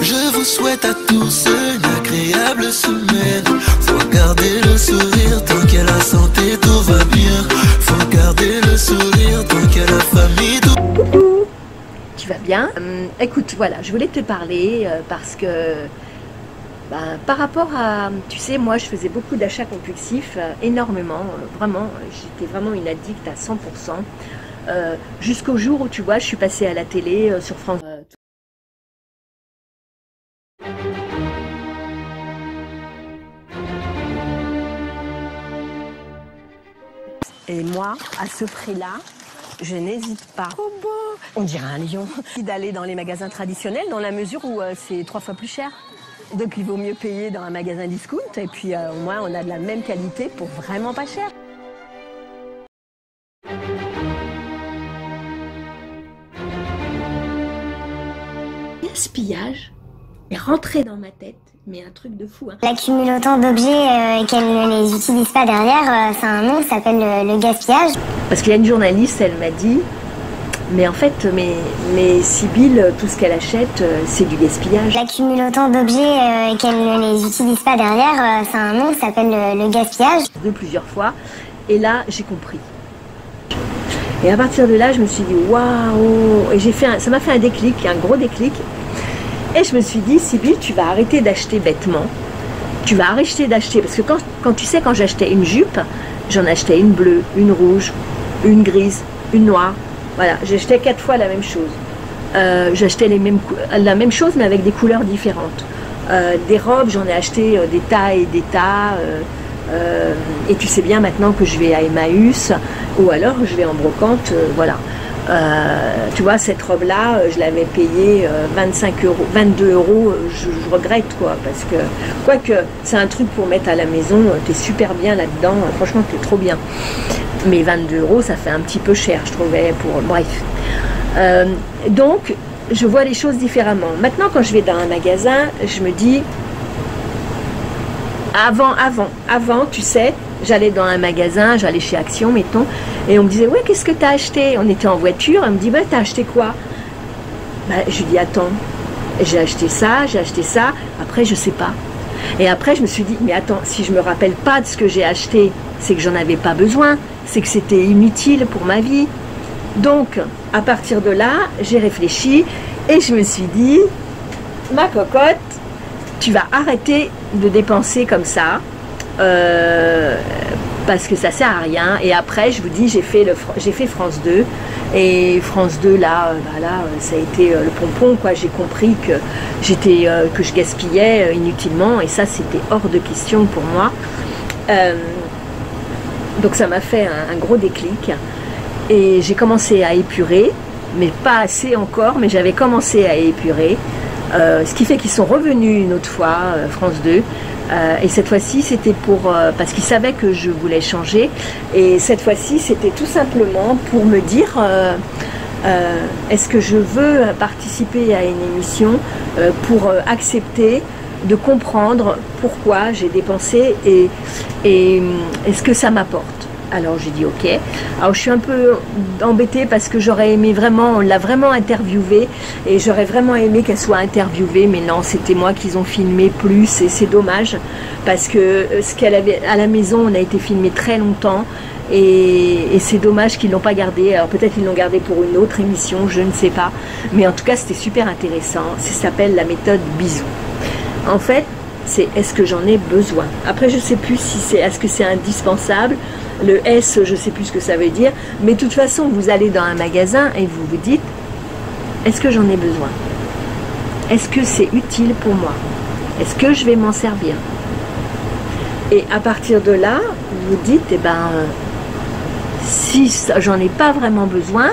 Je vous souhaite à tous une agréable semaine. Faut garder le sourire tant a la santé, tout va bien. Faut garder le sourire tant a la famille, tout Coucou Tu vas bien? Hum, Écoute, voilà, je voulais te parler euh, parce que ben, par rapport à, tu sais, moi je faisais beaucoup d'achats compulsifs, euh, énormément, euh, vraiment, j'étais vraiment une addict à 100%, euh, jusqu'au jour où tu vois, je suis passée à la télé euh, sur France. Moi, à ce prix-là, je n'hésite pas. Oh On dirait un lion. D'aller dans les magasins traditionnels dans la mesure où euh, c'est trois fois plus cher. Donc il vaut mieux payer dans un magasin discount et puis euh, au moins on a de la même qualité pour vraiment pas cher. gaspillage est rentré dans ma tête, mais un truc de fou. Hein. Elle accumule autant d'objets euh, et qu'elle ne les utilise pas derrière, euh, c'est un nom, ça s'appelle le, le gaspillage. Parce qu'il y a une journaliste, elle m'a dit, mais en fait, mais, mais Sibylle, tout ce qu'elle achète, euh, c'est du gaspillage. Elle accumule autant d'objets euh, et qu'elle ne les utilise pas derrière, euh, c'est un nom, ça s'appelle le, le gaspillage. de plusieurs fois. Et là, j'ai compris. Et à partir de là, je me suis dit, waouh Et j'ai fait un- ça m'a fait un déclic, un gros déclic. Et je me suis dit, Sybille, tu vas arrêter d'acheter bêtement. Tu vas arrêter d'acheter. Parce que quand, tu sais, quand j'achetais une jupe, j'en achetais une bleue, une rouge, une grise, une noire. Voilà, j'achetais quatre fois la même chose. Euh, j'achetais la même chose, mais avec des couleurs différentes. Euh, des robes, j'en ai acheté euh, des tas et des tas. et tu sais bien maintenant que je vais à Emmaüs ou alors je vais en brocante, voilà. Euh, tu vois, cette robe-là, euh, je l'avais payée euh, 25 euros, 22 euros, euh, je, regrette quoi, parce que, quoique, c'est un truc pour mettre à la maison, euh, t'es super bien là-dedans, euh, franchement, t'es trop bien. Mais 22 euros, ça fait un petit peu cher, je trouvais, pour. Bref. Euh, donc, je vois les choses différemment. Maintenant, quand je vais dans un magasin, je me dis, avant, avant, avant, tu sais, j'allais dans un magasin, j'allais chez Action, mettons, et on me disait, ouais, qu'est-ce que t'as acheté? On était en voiture, elle me dit, bah, t'as acheté quoi? Bah, Je lui dis, attends, j'ai acheté ça, j'ai acheté ça, après, je sais pas. Et après, je me suis dit, mais attends, si je me rappelle pas de ce que j'ai acheté, c'est que j'en avais pas besoin, c'est que c'était inutile pour ma vie. Donc, à partir de là, j'ai réfléchi et je me suis dit, ma cocotte, tu vas arrêter de dépenser comme ça. euh, parce que ça sert à rien. Et après, je vous dis, j'ai fait, France 2. Et France 2, là, euh, bah euh, ça a été euh, le pompon. quoi. J'ai compris que, je gaspillais inutilement. Et ça, c'était hors de question pour moi. Donc ça m'a fait un gros déclic. Et j'ai commencé à épurer, mais pas assez encore, mais j'avais commencé à épurer. Euh, ce qui fait qu'ils sont revenus une autre fois, euh, France 2. Euh, et cette fois-ci, c'était pour parce qu'ils savaient que je voulais changer. Et cette fois-ci, c'était tout simplement pour me dire est-ce que je veux participer à une émission pour accepter de comprendre pourquoi j'ai dépensé et, et est-ce que ça m'apporte? Alors j'ai dit ok. Alors je suis un peu embêtée parce que j'aurais aimé vraiment, on l'a vraiment interviewée et j'aurais vraiment aimé qu'elle soit interviewée, mais non, c'était moi qu'ils ont filmé plus et c'est dommage parce que euh, ce qu'elle avait à la maison, on a été filmé très longtemps et, c'est dommage qu'ils l'ont pas gardé. Alors peut-être ils l'ont gardé pour une autre émission, je ne sais pas, mais en tout cas c'était super intéressant. Ça s'appelle la méthode bisou. En fait, c'est est-ce que j'en ai besoin Après, je sais plus si c'est est-ce que c'est indispensable. Le S, je sais plus ce que ça veut dire. Mais de toute façon, vous allez dans un magasin et vous vous dites est-ce que j'en ai besoin? Est-ce que c'est utile pour moi? Est-ce que je vais m'en servir? Et à partir de là, vous dites eh ben, si j'en ai pas vraiment besoin,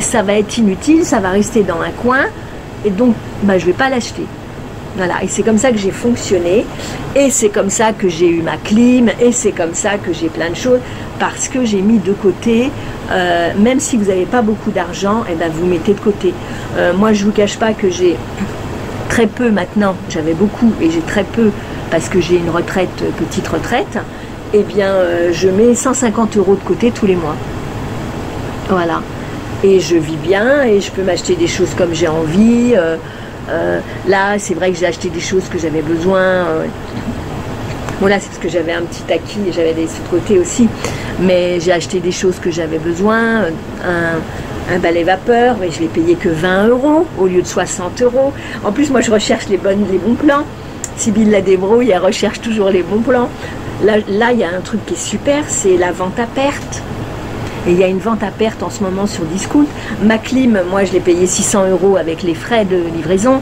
ça va être inutile, ça va rester dans un coin, et donc bah, je vais pas l'acheter. Voilà, et c'est comme ça que j'ai fonctionné, et c'est comme ça que j'ai eu ma clim, et c'est comme ça que j'ai plein de choses, parce que j'ai mis de côté, euh, même si vous n'avez pas beaucoup d'argent, et ben vous mettez de côté. Euh, moi, je vous cache pas que j'ai très peu maintenant, j'avais beaucoup, et j'ai très peu, parce que j'ai une retraite, euh, petite retraite, eh bien, je mets 150 euros de côté tous les mois. Voilà. Et je vis bien, et je peux m'acheter des choses comme j'ai envie. Euh, Euh, là, c'est vrai que j'ai acheté des choses que j'avais besoin. euh, Bon là c'est parce que j'avais un petit acquis et j'avais des sous-côtés aussi. Mais j'ai acheté des choses que j'avais besoin. Un, un balai vapeur, mais je l'ai payé que 20 euros au lieu de 60 euros. En plus moi je recherche les, bonnes, les bons plans. Sybille la débrouille, elle recherche toujours les bons plans. Là, il y a un truc qui est super, c'est la vente à perte. Et il y a une vente à perte en ce moment sur Discount. Ma clim, moi je l'ai payé 600 euros avec les frais de livraison.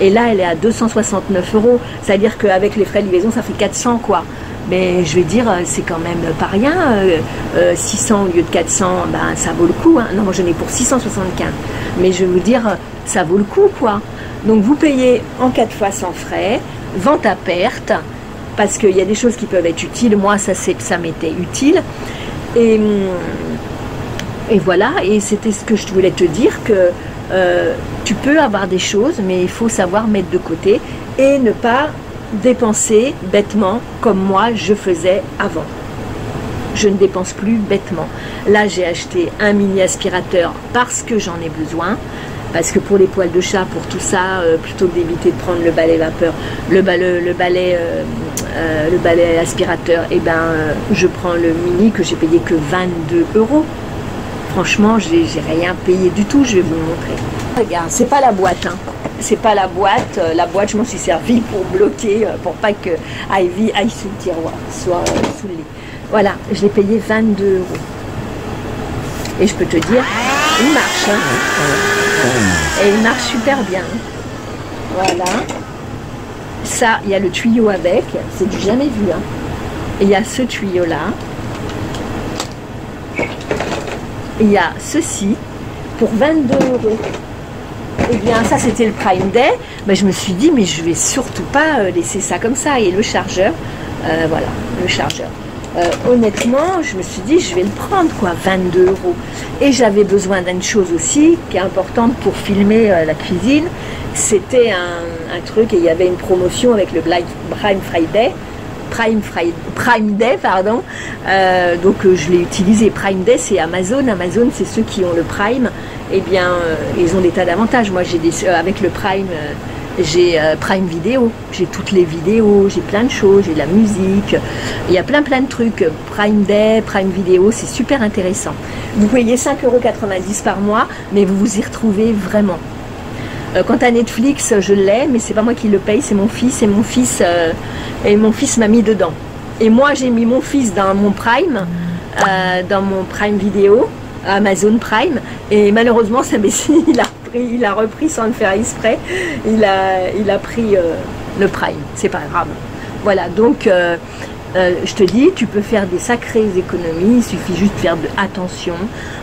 Et là, elle est à 269 euros. C'est-à-dire qu'avec les frais de livraison, ça fait 400 quoi. Mais je vais dire, euh, c'est quand même pas rien. Euh, euh, 600 au lieu de 400, ben, ça vaut le coup. hein. Non, moi je n'ai pour 675. Mais je vais vous dire, euh, ça vaut le coup quoi. Donc vous payez en 4 fois sans frais, vente à perte, parce qu'il y a des choses qui peuvent être utiles. Moi, ça, ça m'était utile. Et, hum, et voilà, et c'était ce que je voulais te dire, que euh, tu peux avoir des choses, mais il faut savoir mettre de côté et ne pas dépenser bêtement comme moi je faisais avant. Je ne dépense plus bêtement. Là, j'ai acheté un mini aspirateur parce que j'en ai besoin. Parce que pour les poils de chat, pour tout ça, euh, plutôt que d'éviter de prendre le balai vapeur, le balai, euh, euh, le balai aspirateur, et ben, euh, je prends le mini que j'ai payé que 22 euros. Franchement, j'ai rien payé du tout, je vais vous le montrer. Regarde, c'est pas la boîte, hein. C'est pas la boîte. La boîte, je m'en suis servi pour bloquer, pour pas que Ivy aille sous le tiroir, soit sous le lit. Voilà, je l'ai payé 22 euros. Et je peux te dire, il marche. hein. Et il marche super bien. Voilà. Ça, il y a le tuyau avec. C'est du jamais vu. hein. Et il y a ce tuyau-là. Il y a ceci pour 22 euros. Eh bien, ça, c'était le Prime Day. Ben, je me suis dit, mais je vais surtout pas euh, laisser ça comme ça. Et le chargeur, euh, voilà, le chargeur. Euh, honnêtement, je me suis dit, je vais le prendre, quoi, 22 euros. Et j'avais besoin d'une chose aussi, qui est importante pour filmer euh, la cuisine. C'était un, truc, et il y avait une promotion avec le Prime Friday. Prime, Day, pardon. Euh, donc je l'ai utilisé. Prime Day, c'est Amazon. Amazon, c'est ceux qui ont le Prime. Eh bien, ils ont des tas d'avantages. Moi, j'ai des, avec le Prime, j'ai euh, Prime Vidéo. J'ai toutes les vidéos, j'ai plein de choses, j'ai la musique. Il y a plein plein de trucs. Prime Day, Prime Vidéo, c'est super intéressant. Vous payez 5,90€ par mois, mais vous vous y retrouvez vraiment. Euh, quant à Netflix, je l'ai, mais c'est pas moi qui le paye, c'est mon fils et mon fils euh, fils m'a mis dedans. Et moi, j'ai mis mon fils dans mon Prime, dans mon Prime vidéo, Amazon Prime, et malheureusement, ça Messi, il a il a repris sans le faire exprès, il a, il a pris euh, le Prime. C'est pas grave. Voilà, donc. euh, euh, je te dis, tu peux faire des sacrées économies, il suffit juste de faire de attention.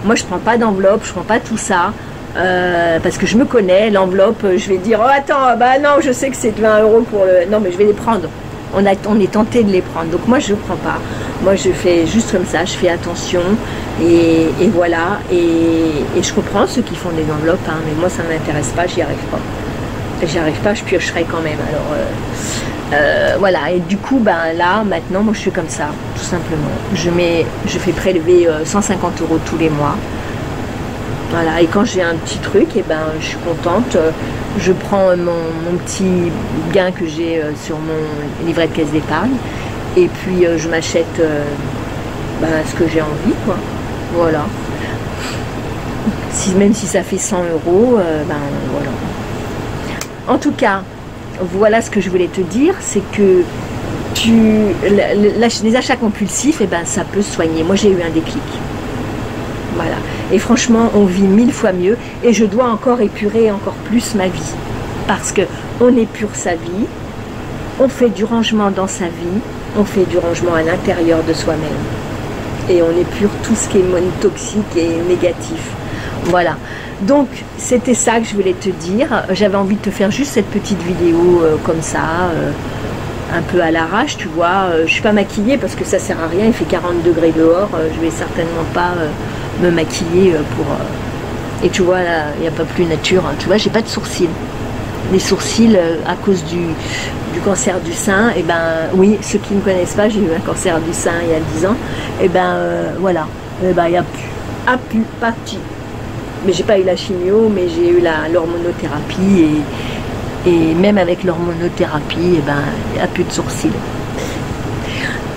Moi, je prends pas d'enveloppe, je prends pas tout ça. parce que je me connais, l'enveloppe, je vais dire, oh attends, bah non, je sais que c'est de 20 euros pour le... Non, mais je vais les prendre. On, a, est tenté de les prendre. Donc moi, je ne prends pas. Moi, je fais juste comme ça, je fais attention. Et, voilà. Et, je comprends ceux qui font des enveloppes, hein, mais moi, ça ne m'intéresse pas, j'y arrive pas. J'y arrive pas, je piocherai quand même. Alors, euh, euh, voilà. Et du coup, ben là, maintenant, moi, je suis comme ça, tout simplement. Je, mets, je fais prélever euh, 150 euros tous les mois. Voilà, et quand j'ai un petit truc, et ben, je suis contente. Euh, Je prends mon, mon petit gain que j'ai euh, sur mon livret de caisse d'épargne, et puis euh, je m'achète euh, ben, ce que j'ai envie, quoi. Voilà. Même si ça fait 100 euros, euh, ben voilà. En tout cas, voilà ce que je voulais te dire, c'est que tu, les achats compulsifs, et ben, ça peut soigner. Moi, j'ai eu un déclic. Voilà. Et franchement, on vit mille fois mieux et je dois encore épurer encore plus ma vie. Parce que on épure sa vie, on fait du rangement dans sa vie, on fait du rangement à l'intérieur de soi-même. Et on épure tout ce qui est toxique et négatif. Voilà. Donc, c'était ça que je voulais te dire. J'avais envie de te faire juste cette petite vidéo euh, comme ça. euh, un peu à l'arrache, tu vois. Euh, je suis pas maquillée parce que ça sert à rien. Il fait 40 degrés dehors. Euh, je vais certainement pas me maquiller euh, pour. euh, Et tu vois là, il n'y a pas plus nature. hein. Tu vois, j'ai pas de sourcils. Les sourcils euh, à cause du, du cancer du sein. Et ben oui, ceux qui ne me connaissent pas, j'ai eu un cancer du sein il y a 10 ans. Et ben euh, voilà. Et ben il y a plus, a plus, pas petit. Mais j'ai pas eu la chimio, mais j'ai eu l'hormonothérapie et Et même avec l'hormonothérapie, eh ben, il n'y a plus de sourcils.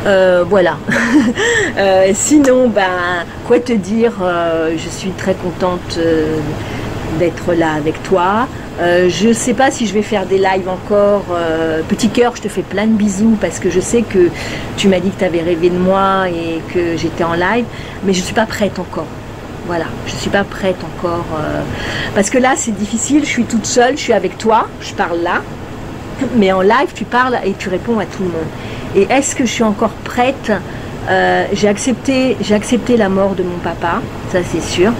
Euh, voilà. Euh, sinon, ben, quoi te dire euh, Je suis très contente d'être là avec toi. je ne sais pas si je vais faire des lives encore. petit cœur, je te fais plein de bisous parce que je sais que tu m'as dit que tu avais rêvé de moi et que j'étais en live, mais je ne suis pas prête encore. Voilà, je ne suis pas prête encore. parce que là, c'est difficile, je suis toute seule, je suis avec toi, je parle là. Mais en live, tu parles et tu réponds à tout le monde. Et est-ce que je suis encore prête euh, J'ai accepté, accepté la mort de mon papa, ça c'est sûr.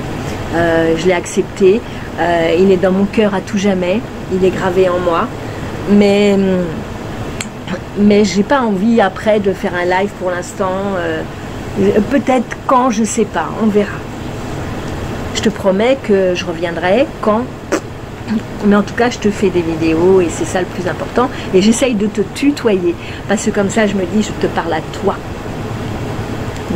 Euh, je l'ai accepté. Euh, il est dans mon cœur à tout jamais. Il est gravé en moi. Mais mais j'ai pas envie après de faire un live pour l'instant. Peut-être quand, je sais pas. On verra. Je te promets que je reviendrai quand mais en tout cas, je te fais des vidéos et c'est ça le plus important. Et j'essaye de te tutoyer parce que comme ça, je me dis, je te parle à toi.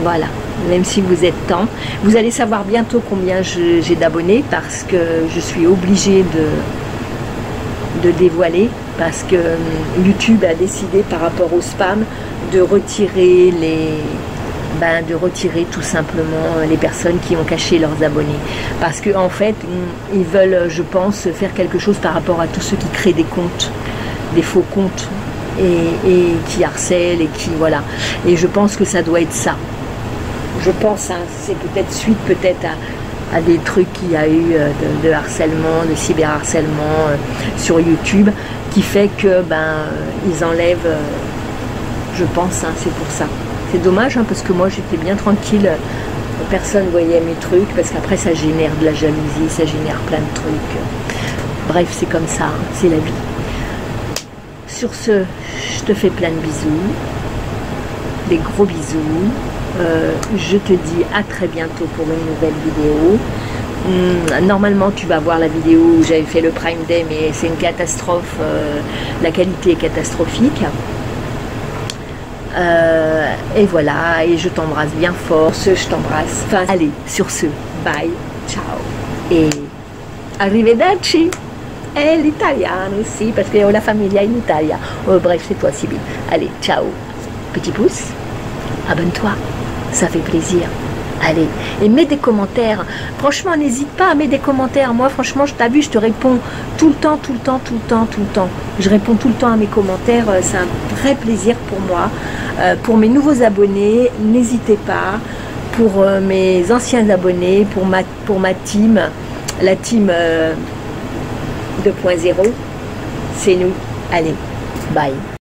Voilà, même si vous êtes tant. Vous allez savoir bientôt combien j'ai d'abonnés parce que je suis obligée de, de dévoiler parce que hum, YouTube a décidé par rapport au spam de retirer les, ben, de retirer tout simplement les personnes qui ont caché leurs abonnés. Parce qu'en en fait, ils veulent, je pense, faire quelque chose par rapport à tous ceux qui créent des comptes, des faux comptes, et, qui harcèlent, et qui, voilà. Et je pense que ça doit être ça. Je pense, hein, c'est peut-être suite peut-être à, des trucs qu'il y a eu euh, de, harcèlement, de cyberharcèlement euh, sur YouTube, qui fait que ben ils enlèvent, euh, je pense, hein, c'est pour ça. C'est dommage hein, parce que moi j'étais bien tranquille. Personne voyait mes trucs parce qu'après ça génère de la jalousie, ça génère plein de trucs. Bref, c'est comme ça, hein, c'est la vie. Sur ce, je te fais plein de bisous, des gros bisous. Euh, je te dis à très bientôt pour une nouvelle vidéo. Hmm, normalement, tu vas voir la vidéo où j'avais fait le Prime Day, mais c'est une catastrophe. Euh, la qualité est catastrophique. Euh, et voilà, et je t'embrasse bien fort. Je t'embrasse. Enfin, allez, sur ce, bye, ciao. Et arrivederci. Et l'italiano aussi, parce que la famiglia in Italia. Oh, bref, c'est toi, Sybille. Allez, ciao. Petit pouce, abonne-toi, ça fait plaisir. Allez, et mets des commentaires. Franchement, n'hésite pas à mettre des commentaires. Moi, franchement, je vu, je te réponds tout le temps, tout le temps, tout le temps, tout le temps. Je réponds tout le temps à mes commentaires. Euh, c'est un vrai plaisir pour moi. Euh, pour mes nouveaux abonnés, n'hésitez pas. Pour euh, mes anciens abonnés, pour ma, pour ma team, la team 2.0, c'est nous. Allez, bye.